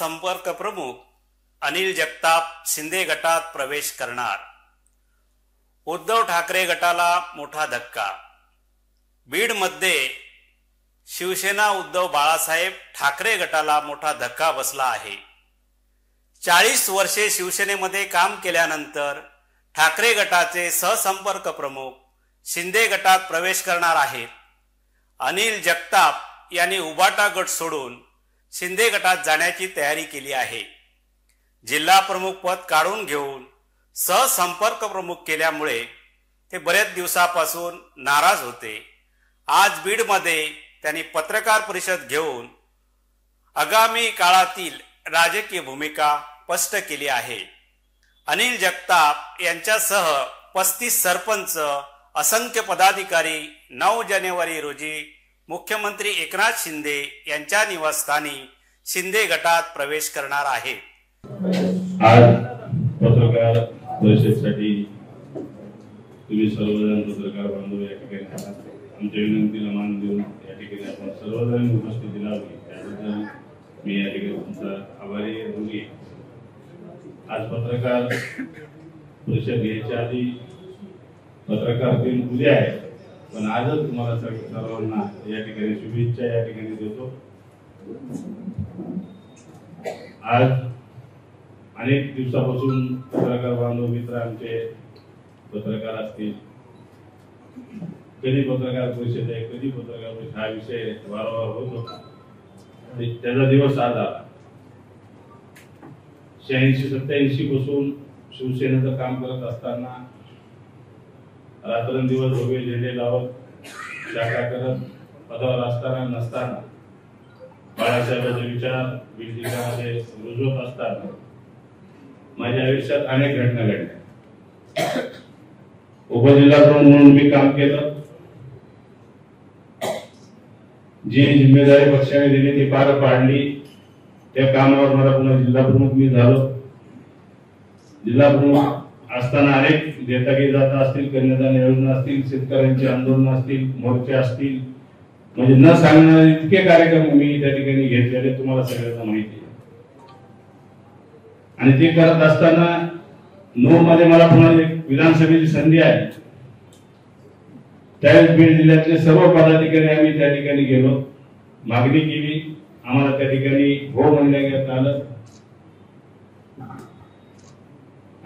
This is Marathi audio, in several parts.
संपर्क प्रमुख अनिल जगताप शिंदे गटात प्रवेश करणार. उद्धव ठाकरे गटाला मोठा धक्का. बीडमध्ये शिवसेना उद्धव बाळासाहेब ठाकरे गटाला मोठा धक्का बसला आहे. चाळीस वर्षे शिवसेनेमध्ये काम केल्यानंतर ठाकरे गटाचे सहसंपर्क प्रमुख शिंदे गटात प्रवेश करणार आहेत. अनिल जगताप यांनी उबाटा गट सोडून शिंदे गटात जाण्याची तयारी केली आहे. जिल्हा प्रमुख पद काढून घेऊन सहसंपर्क प्रमुख केल्यामुळे ते बरेच दिवसापासून नाराज होते. आज बीडमध्ये त्यांनी पत्रकार परिषद घेऊन आगामी काळातील राजकीय भूमिका स्पष्ट केली आहे. अनिल जगताप यांच्यासह पस्तीस सरपंच असंख्य पदाधिकारी नऊ जानेवारी रोजी मुख्यमंत्री एकनाथ शिंदे यांच्या निवासस्थानी शिंदे गटात प्रवेश करणार आहे. आज पत्रकार परिषदेसाठी तुम्ही सर्वजण पत्रकार बांधव या ठिकाणी आमच्या विनंतीला मान देऊन या ठिकाणी आपण सर्वजण उपस्थिती लावली. त्याबद्दल मी या ठिकाणी तुमचा आभारी आहे. आज पत्रकार परिषद घ्यायच्या आधी पत्रकार दिन उद्या आहे. पण आजच तुम्हाला सर्वांना या ठिकाणी शुभेच्छा या ठिकाणी देतो. आज अनेक दिवसापासून पत्रकार बांधव मित्र आमचे पत्रकार असतील. कधी पत्रकार परिषद आहे कधी पत्रकार परिषद हा विषय वारंवार होतो आणि त्याचा दिवस आज आला. शहाऐंशी सत्याऐंशी पासून शिवसेनेचं काम करत असताना रात्रंदिवस उभे झेंडे लावत शाखा करत पदावर असताना नसताना बाळासाहेबांचे विचार बीड रुजवत असताना माझ्या आयुष्यात अनेक घटना घडल्या. उपजिल्हा प्रमुख म्हणून मी काम केलं. जी जिम्मेदारी पक्षाने दिली ती पार पाडली. त्या कामावर मला पुन्हा जिल्हा प्रमुख मी झालो. जिल्हा प्रमुख असताना अनेक देताकी जाता असतील कन्यादान योजना असतील शेतकऱ्यांची आंदोलन असतील मोर्चे असतील. म्हणजे न सांगणारे इतके कार्यक्रम मी त्या ठिकाणी घेतलेले तुम्हाला सगळ्यांना माहिती आहे. आणि ते करत असताना नऊ मध्ये मला पुन्हा एक विधानसभेची संधी आहे त्यावेळेस बीड जिल्ह्यातले सर्व पदाधिकारी आम्ही त्या ठिकाणी गेलो. मागणी केली. आम्हाला त्या ठिकाणी हो म्हणण्यात आलं.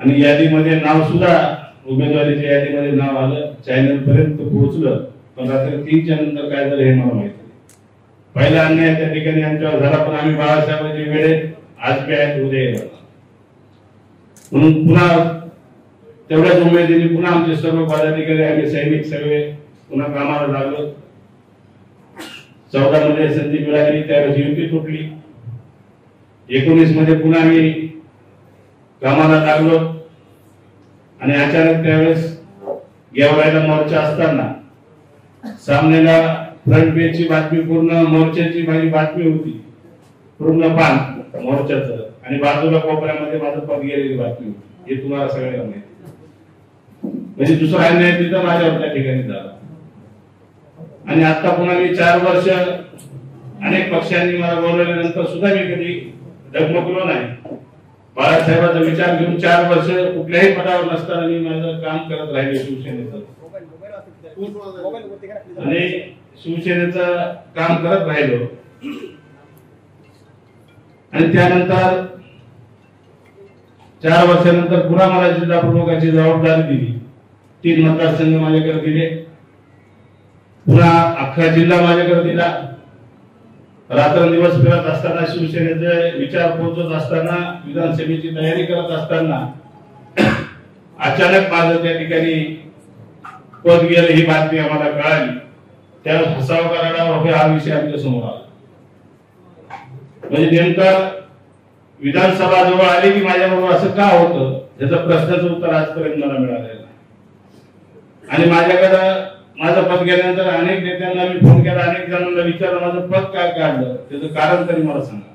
आणि यादीमध्ये नाव सुद्धा उमेदवारीच्या यादीमध्ये नाव आलं चॅनल पर्यंत पोहोचलं पण रात्री तीनच्या नंतर काय झालं हे मला माहिती पहिला अन्याय त्या ठिकाणी आमच्यावर झाला पण आम्ही बाळासाहेबांची वेळेत आज बी आहेत उद्या म्हणून पुन्हा तेवढ्याच उमेदीने पुन्हा आमचे सर्व पदाधिकारी आम्ही सैनिक सगळे पुन्हा कामाला लागलो. चौदा मध्ये संधी मिळाली त्यावेळेस युती तुटली. एकोणीसमध्ये पुन्हा आम्ही कामाला लागलो आणि अचानक त्यावेळेस गेवरायला मोर्चा असताना सामन्याला फ्रंट पेजची बातमी पूर्ण मोर्चाची माझी बातमी होती. पूर्ण पान मोर्चाच. आणि बाजूला कोपऱ्यामध्ये माझं पद गेलेली बातमी होती. हे तुम्हाला सगळ्यांना माहिती. म्हणजे दुसरा अन्याय तिथं माझ्यावर त्या ठिकाणी झाला. आणि आता पुन्हा मी चार वर्ष अनेक पक्षांनी मला बोलवल्यानंतर सुद्धा मी कधी डगमगलो नाही. बाळासाहेबांचा विचार घेऊन चार वर्ष कुठल्याही पदावर नसताना मी माझं काम करत राहिले शिवसेनेचं. आणि शिवसेनेचं काम करत राहिलो. आणि त्यानंतर चार वर्षानंतर पुन्हा मला जिल्हा प्रमुखाची जबाबदारी दिली. तीन मतदारसंघ माझ्याकडे दिले. पुन्हा अख्खा जिल्हा माझ्याकडे दिला. रात्रंदिवस फिरत असताना शिवसेनेचे विचार पोहोचत असताना विधानसभेची तयारी करत असताना अचानक माझं त्या ठिकाणी पद गेलं ही बातमी आम्हाला कळाली. त्यावेळेस हसाव करायला हा विषय आमच्यासमोर आला. म्हणजे नेमकं विधानसभा जवळ आली की माझ्याबरोबर असं का होतं? याचं प्रश्नाचं उत्तर आजपर्यंत मला मिळालेलं नाही. आणि माझ्याकडं माझं पद गेल्यानंतर अनेक नेत्यांना मी फोन केला अनेक जणांना विचारलं माझं पद काय काढलं? त्याचं कारण तरी मला सांगा.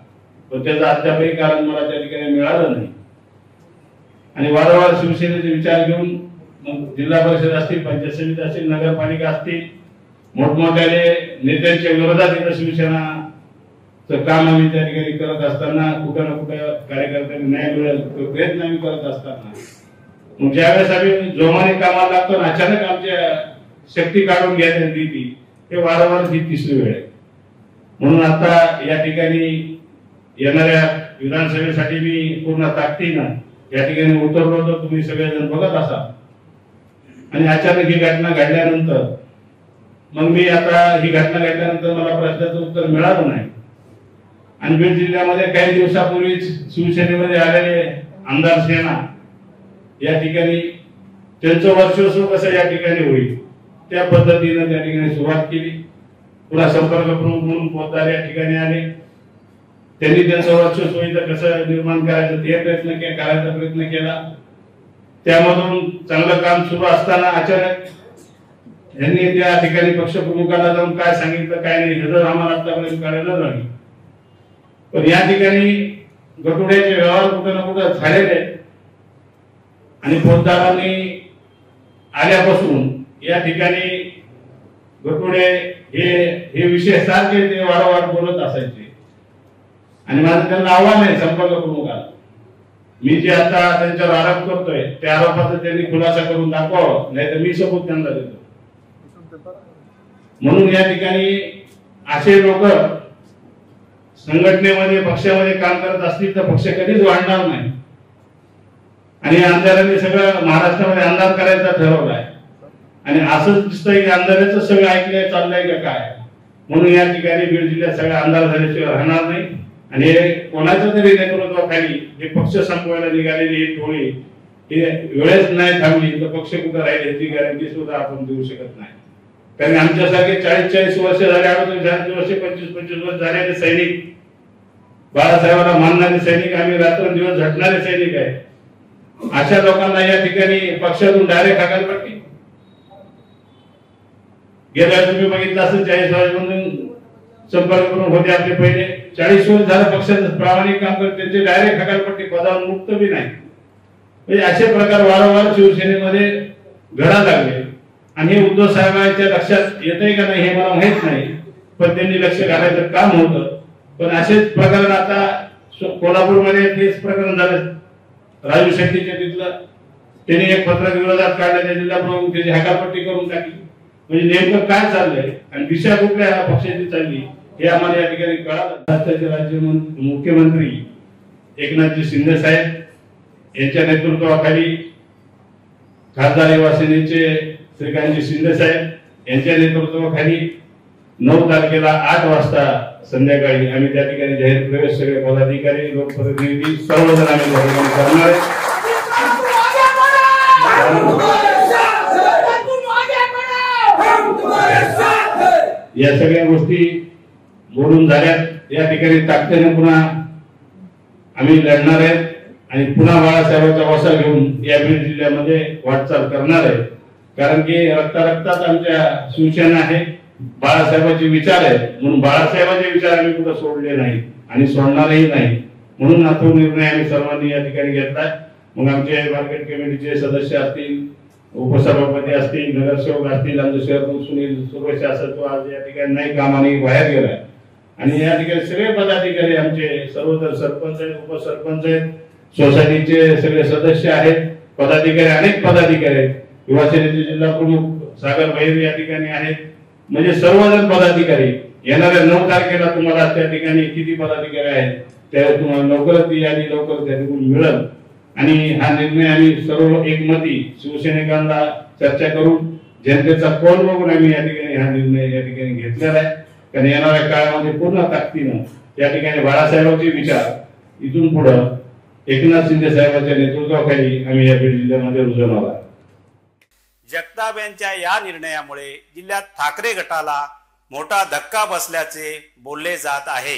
पण त्याचं अद्यापही कारण मला त्या ठिकाणी मिळालं नाही. आणि वारंवार शिवसेनेचे विचार घेऊन मग जिल्हा परिषद असतील पंचायत समिती असतील नगरपालिका असतील मोठमोठ्याने नेत्यांच्या विरोधात इथं शिवसेना काम आम्ही त्या ठिकाणी करत असताना कुठं ना कुठं कार्यकर्त्यांनी न्याय मिळेल तो प्रयत्न आम्ही करत असताना. मग ज्यावेळेस आम्ही जोमाने कामाला लागतो अचानक आमच्या शक्ती काढून घ्यायला ती. हे वारंवार ही तिसरी वेळ आहे. म्हणून आता या ठिकाणी येणाऱ्या विधानसभेसाठी मी पूर्ण ताकदीनं या ठिकाणी उतरलो तर तुम्ही सगळेजण बघत असाल. आणि अचानक ही घटना घडल्यानंतर मग मी आता ही घटना घडल्यानंतर मला प्रश्नाचं उत्तर मिळालं नाही. आणि बीड जिल्ह्यामध्ये काही दिवसापूर्वीच शिवसेनेमध्ये आलेले आमदार सेना या ठिकाणी त्यांचं वर्चस्व कसं या ठिकाणी होईल? त्या पद्धतीनं त्या ठिकाणी सुरुवात केली. पुन्हा संपर्क प्रमुख म्हणून पोतदार या ठिकाणी आले. त्यांनी त्यांचं वर्चस्व इथं कसं निर्माण करायचं ते प्रयत्न केला करायचा प्रयत्न केला. त्यामधून चांगलं काम सुरू असताना अचानक यांनी त्या ठिकाणी पक्षप्रमुखाला जाऊन काय सांगितलं काय नाही हे जर आम्हाला आतापर्यंत कळायला नाही. पण या ठिकाणी गटुड्याचे व्यवहार कुठं ना कुठं झालेले आणि पोतदारांनी आल्यापासून या ठिकाणी गटुडे हे हे विषय सारखे ते वारंवार बोलत असायचे. आणि माझं त्यांना आव्हान आहे संपर्क प्रमुखाला मी जे आता त्यांच्यावर आरोप करतोय त्या आरोपाचा त्यांनी खुलासा करून दाखवावं नाही तर मी सबूत त्यांना देतो. म्हणून या ठिकाणी असे लोक संघटनेमध्ये पक्षामध्ये काम करत असतील तर पक्ष कधीच वाढणार नाही. आणि आमदारांनी सगळं महाराष्ट्रामध्ये अंदाज करायचा ठरवलाय. आणि असंच दिसतंय की अंधाराचं सगळं ऐकलंय चाललंय का काय? म्हणून या ठिकाणी बीड जिल्ह्यात सगळा अंधार झाल्याशिवाय राहणार नाही. आणि हे कोणाच्या तरी नेतृत्वाखाली हे पक्ष संपवायला निघालेली ही टोळी हे वेळेस नाही थांबली. तर पक्ष कुठं राहील याची गॅरंटी सुद्धा आपण देऊ शकत नाही. कारण आमच्यासारखे चाळीस चाळीस वर्ष झाले अडोतीस चाळीस वर्ष पंचवीस पंचवीस वर्ष झालेले सैनिक बाळासाहेबांना मानणारे सैनिक आम्ही रात्रंदिवस झटणारे सैनिक आहे. अशा लोकांना या ठिकाणी पक्षातून डायरेक्ट हकालपट्टी. गेल्या तुम्ही बघितलं असेल चाळीस वर्षामधून संपर्क करून होते आपले पहिले. चाळीस वर्ष झालं पक्षाचं प्रामाणिक काम करत त्यांचे डायरेक्ट हकालपट्टी पदावर मुक्त बी नाही. म्हणजे असे प्रकार वारंवार शिवसेनेमध्ये घडा लागले आणि हे उद्धव साहेबांच्या लक्षात येतंय का नाही हे मला माहीत नाही. पण त्यांनी लक्ष घालायचं काम होतं. पण असेच प्रकरण आता कोल्हापूरमध्ये तेच प्रकरण झालं. राजू शेट्टीच्या तिथलं त्यांनी एक पत्रक विरोधात काढलं त्या जिल्हा प्रमुख त्याची हकालपट्टी करून टाकली. म्हणजे नेमकं काय चाललंय? आणि दिशा कुठल्या पक्षाची चालली? हे आम्हाला या ठिकाणी कळालं. महाराष्ट्राचे राज्य मुख्यमंत्री एकनाथजी शिंदे साहेब यांच्या नेतृत्वाखाली खासदार युवा सेनेचे श्रीकांतजी शिंदे साहेब यांच्या नेतृत्वाखाली नऊ तारखेला आठ वाजता संध्याकाळी आम्ही त्या ठिकाणी जाहीर प्रवेश सगळे पदाधिकारी लोकप्रतिनिधी सर्वजण आम्ही करणार आहे. या सगळ्या गोष्टी बोलून झाल्यात. या ठिकाणी ताकदीने पुन्हा आम्ही लढणार आहेत आणि पुन्हा बाळासाहेबांचा वसा घेऊन या बीड जिल्ह्यामध्ये वाटचाल करणार आहे. कारण की रक्ता रक्तात आमच्या शिवसेना आहे बाळासाहेबांचे विचार आहेत. म्हणून बाळासाहेबांचे विचार आम्ही कुठं सोडले नाही आणि सोडणारही नाही. म्हणून हा तो निर्णय आम्ही सर्वांनी या ठिकाणी घेतलाय. मग आमचे मार्केट कमिटीचे सदस्य असतील उपसभापती असतील नगरसेवक असतील आमचे शहर सुनील सुरेश असेल तो आज या ठिकाणी नाही कामाने बाहेर गेलाय. आणि या ठिकाणी सगळे पदाधिकारी आमचे सर्वत्र सरपंच आहेत उपसरपंच आहेत सोसायटीचे सगळे सदस्य आहेत पदाधिकारी अनेक पदाधिकारी आहेत. युवासेनेचे जिल्हा प्रमुख सागर भैर या ठिकाणी आहेत. म्हणजे सर्वजण पदाधिकारी. येणाऱ्या नऊ तारखेला तुम्हाला त्या ठिकाणी किती पदाधिकारी आहेत त्या तुम्हाला लवकरच ती यादी लवकर त्या ठिकाणी मिळेल. आणि हा निर्णय आम्ही सर्व एकमती शिवसैनिकांना चर्चा करून जनतेचा कौल बघून आम्ही या ठिकाणी हा निर्णय या ठिकाणी घेतलेला आहे. कारण येणाऱ्या काळामध्ये पूर्ण ताकदीनं या ठिकाणी बाळासाहेबांचे विचार इथून पुढं एकनाथ शिंदे साहेबांच्या नेतृत्वाखाली आम्ही या बीड जिल्ह्यामध्ये रुजवणार आहे जगताप यांच्या या निर्णयामुळे जिल्ह्यात ठाकरे गटाला मोठा धक्का बसल्याचे बोलले जात आहे.